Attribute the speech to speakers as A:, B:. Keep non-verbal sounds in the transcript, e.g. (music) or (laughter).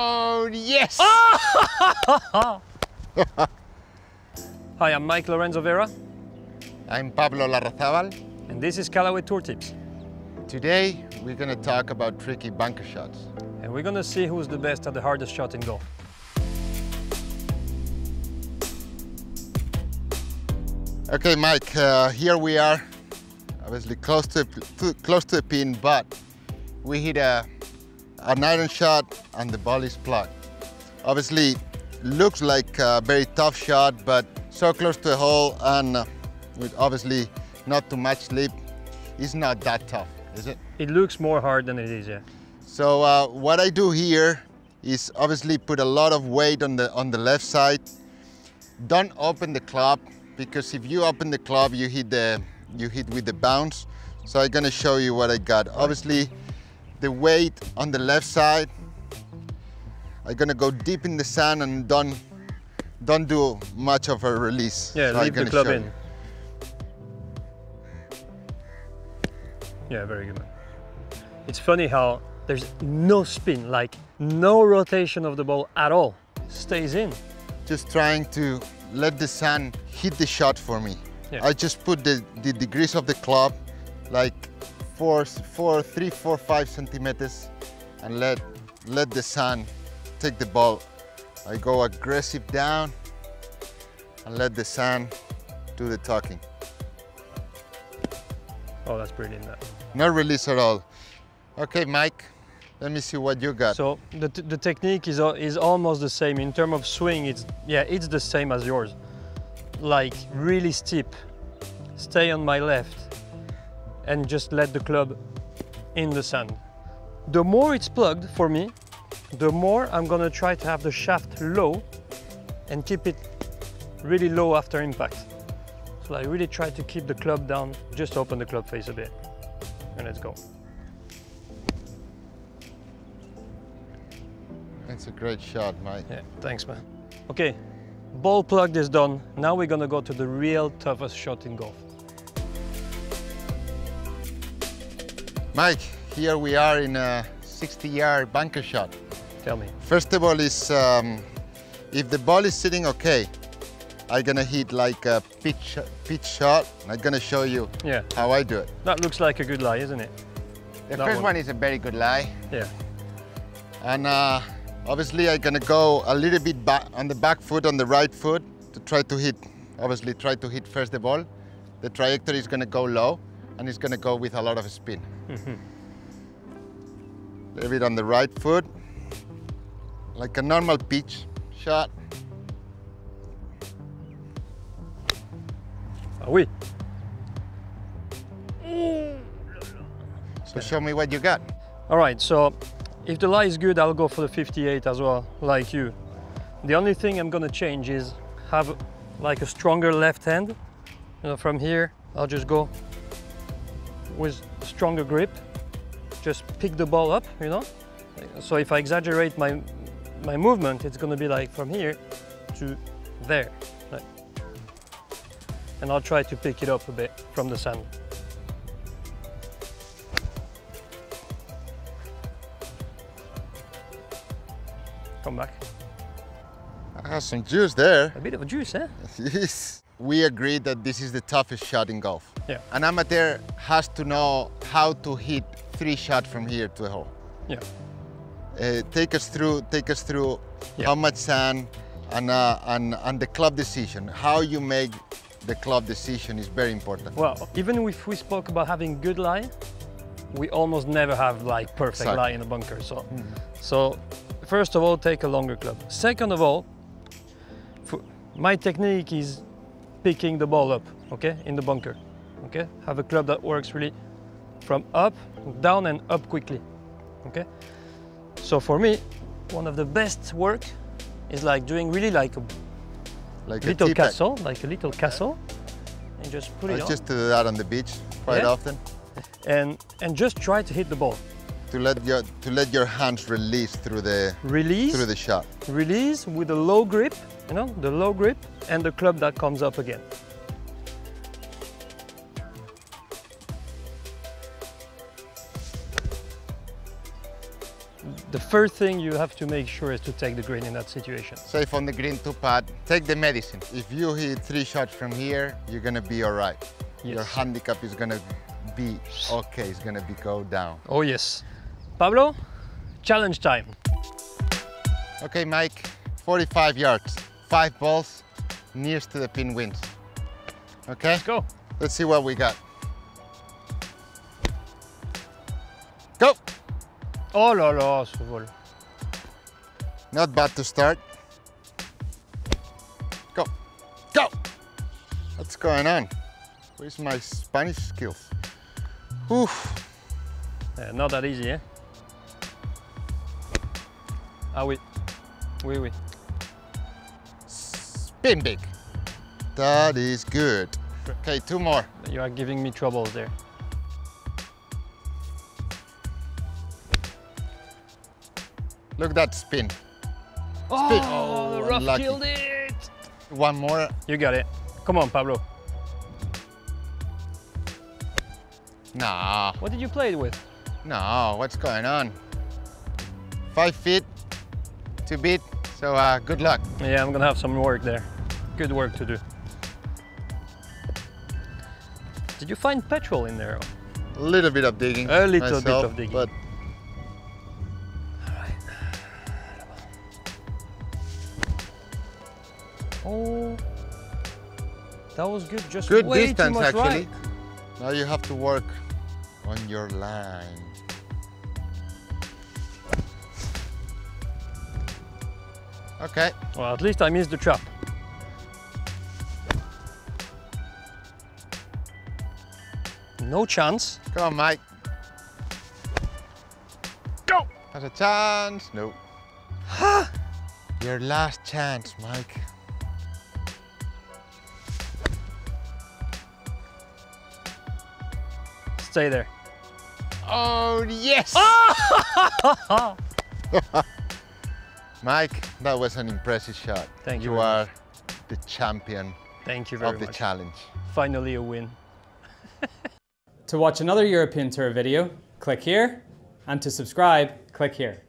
A: Oh, yes! (laughs)
B: Hi, I'm Mike Lorenzo Vera,
A: I'm Pablo Larrazábal.
B: and this is Callaway Tour Tips.
A: Today, we're gonna talk about tricky bunker shots.
B: And we're gonna see who's the best at the hardest shot in golf.
A: Okay, Mike, uh, here we are, obviously close to, to- close to the pin, but we hit a, an iron shot and the ball is plugged. Obviously, looks like a very tough shot, but so close to the hole and uh, with obviously not too much slip, it's not that tough, is it?
B: It looks more hard than it is, yeah.
A: So uh, what I do here is obviously put a lot of weight on the on the left side. Don't open the club because if you open the club, you hit the you hit with the bounce. So I'm gonna show you what I got. Obviously, the weight on the left side. I'm gonna go deep in the sand and don't don't do much of a release.
B: Yeah,
A: So I'm
B: leave the club in.
A: you.
B: Yeah, very good. It's funny how there's no spin, like no rotation of the ball at all. Stays in.
A: just trying to let the sand hit the shot for me.
B: Yeah.
A: I just put the, the degrees of the club like four, four, three, four, five centimeters and let, let the sun take the ball. I go aggressive down and let the sun do the talking.
B: Oh, that's brilliant. That.
A: No release at all. Okay, Mike, let me see what you got.
B: So the, the technique is, uh, is almost the same. In terms of swing, it's, yeah, it's the same as yours. Like really steep, stay on my left and just let the club in the sand. The more it's plugged for me, the more I'm gonna try to have the shaft low and keep it really low after impact. So I really try to keep the club down, just open the club face a bit. And let's go.
A: That's a great shot, Mike.
B: Yeah, thanks, man. Okay, ball plugged is done. Now we're gonna go to the real toughest shot in golf.
A: Mike, here we are in a 60 yard bunker shot.
B: Tell me.
A: First of all is um, if the ball is sitting okay, I'm gonna hit like a pitch, pitch shot. I'm gonna show you
B: Yeah,
A: how I do it.
B: that looks like a good lie, isn't it?
A: The
B: That
A: first
B: one.
A: one is a very good lie.
B: Yeah.
A: And uh, obviously I'm gonna go a little bit back on the back foot, on the right foot to try to hit, obviously try to hit first the ball. The trajectory is gonna go low and it's gonna go with a lot of spin. A little bit on the right foot, like a normal pitch shot.
B: Ah oui.
A: So show me what you got.
B: All right, so if the lie is good, I'll go for the 58 as well, like you. The only thing I'm gonna change is have like a stronger left hand. You know, from here, I'll just go with stronger grip. Just pick the ball up, you know? So if I exaggerate my, my movement, it's gonna be like from here to there. like. And I'll try to pick it up a bit from the sand. Come back.
A: I have some juice there.
B: A bit of a juice, eh? (laughs)
A: Yes. We agreed that this is the toughest shot in golf.
B: Yeah.
A: An amateur has to know how to hit three shots from here to the hole.
B: Yeah.
A: Uh, take us through, take us through
B: Yeah.
A: how much sand and, uh, and, and the club decision. How you make the club decision is very important.
B: Well, even if we spoke about having good lie, we almost never have like perfect
A: Exactly.
B: lie in a bunker. So, so first of all, take a longer club. Second of all, my technique is picking the ball up, okay, in the bunker. Okay, have a club that works really from up, down, and up quickly. Okay. So for me, one of the best work is like doing really like a
A: Like
B: little
A: a
B: castle, like a little castle, and just put
A: I
B: it on.
A: just uh, do that on the beach quite
B: Yeah.
A: often
B: and and just try to hit the ball.
A: to let your to let your hands release through the
B: Release,
A: through the shot.
B: release with a low grip, you know, the low grip and the club that comes up again. the first thing you have to make sure is to take the green in that situation.
A: Safe on the green two pad. Take the medicine. If you hit three shots from here, you're gonna be all right. Your handicap is gonna be okay. It's gonna be go down.
B: Oh yes. Pablo, challenge time.
A: Okay, Mike. 45 yards, five balls, nearest to the pin wins. Okay.
B: Let's go.
A: Let's see what we got. Go!
B: Oh là là, ce vol.
A: Not bad to start. Go! Go! What's going on? Where's my Spanish skills? Oof.
B: Yeah, not that easy, eh? Ah oui. Oui, oui.
A: Spin big. That is good. Okay, two more.
B: You are giving me troubles there.
A: Look at that spin.
B: Oh,
A: Oh,
B: the rough
A: unlucky.
B: killed it.
A: One more.
B: You got it. Come on, Pablo.
A: Nah,
B: What did you play it with?
A: no, what's going on? Five feet, two beat. So uh, good luck.
B: Yeah, I'm gonna have some work there. Good work to do. Did you find petrol in there?
A: A little bit of digging.
B: A little bit of digging.
A: But
B: Oh, that was good. Just
A: good
B: way
A: distance
B: too much
A: actually.
B: right.
A: Now you have to work on your line. Okay,
B: Well, at least I missed the trap. No chance.
A: come on, Mike.
B: Go!
A: Has a chance? No. your last chance, Mike.
B: Stay there.
A: Oh yes! (laughs) (laughs) Mike, that was an impressive shot.
B: Thank you
A: You
B: very
A: are the champion
B: Thank you very
A: of the
B: much.
A: challenge.
B: Finally a win.
C: To watch another European Tour video, click here, and to subscribe, click here.